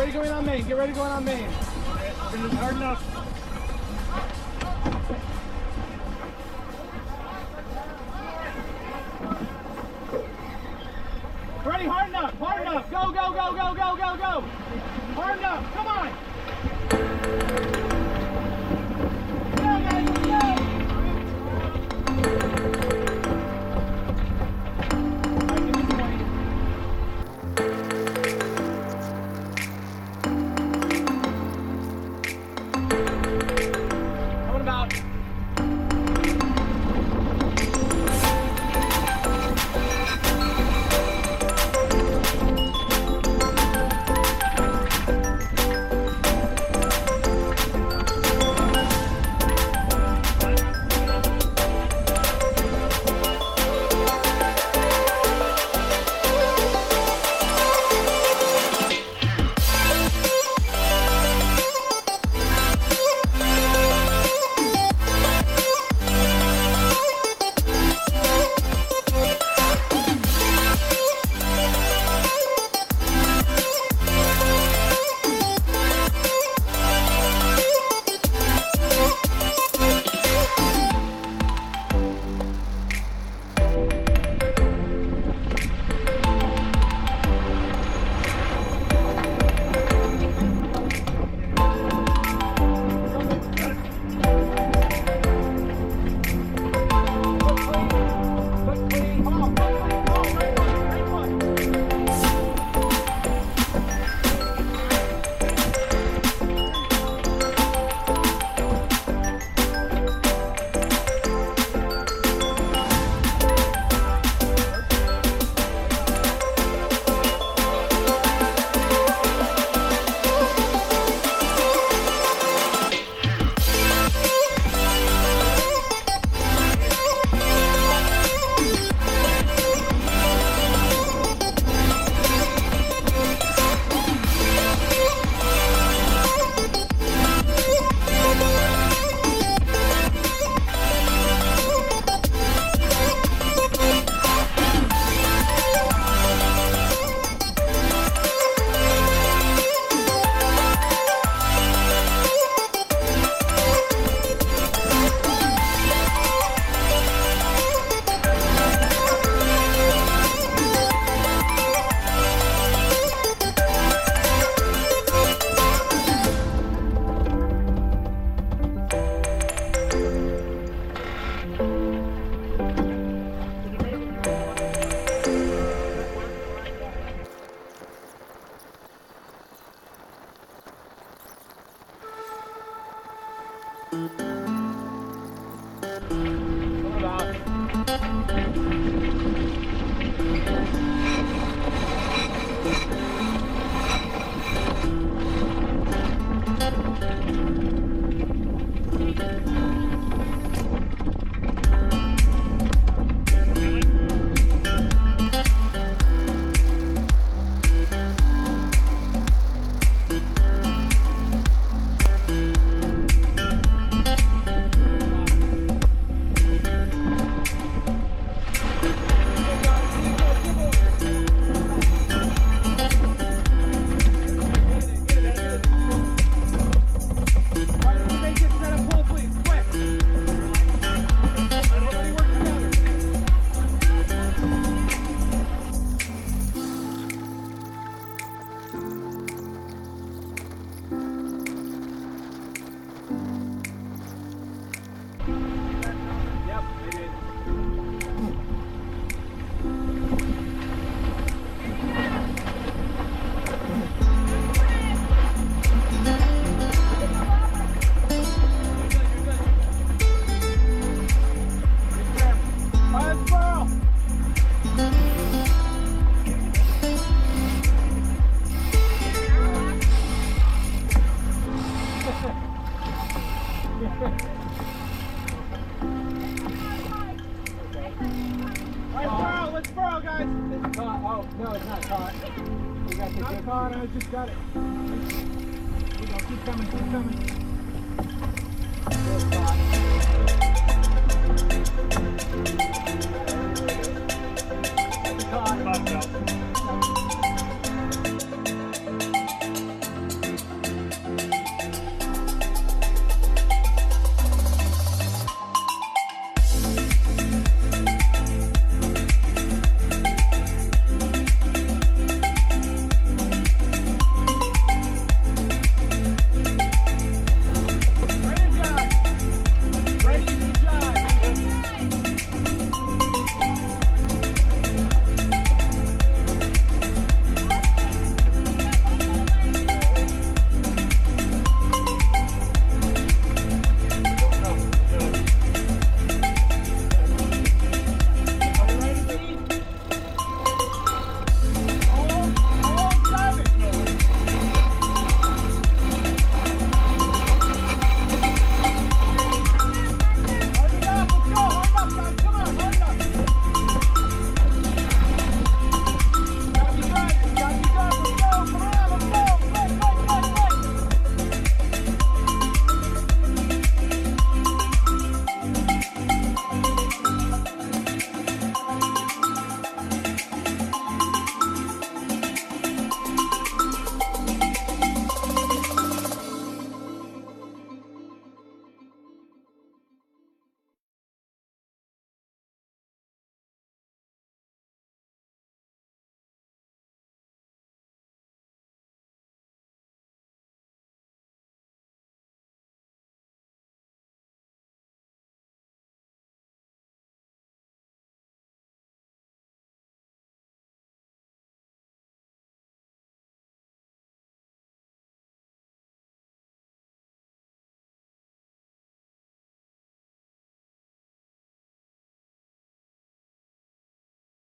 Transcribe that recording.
ready going on main. Get ready going on main. Do hard enough. Ready, hard enough, hard enough. Go, go, go, go, go, go, go. No, it's not caught. We got the not caught, I just got it. Here we go, keep coming, keep coming. Caught. Caught, no.